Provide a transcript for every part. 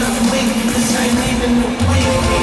this ain't even a wink.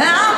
And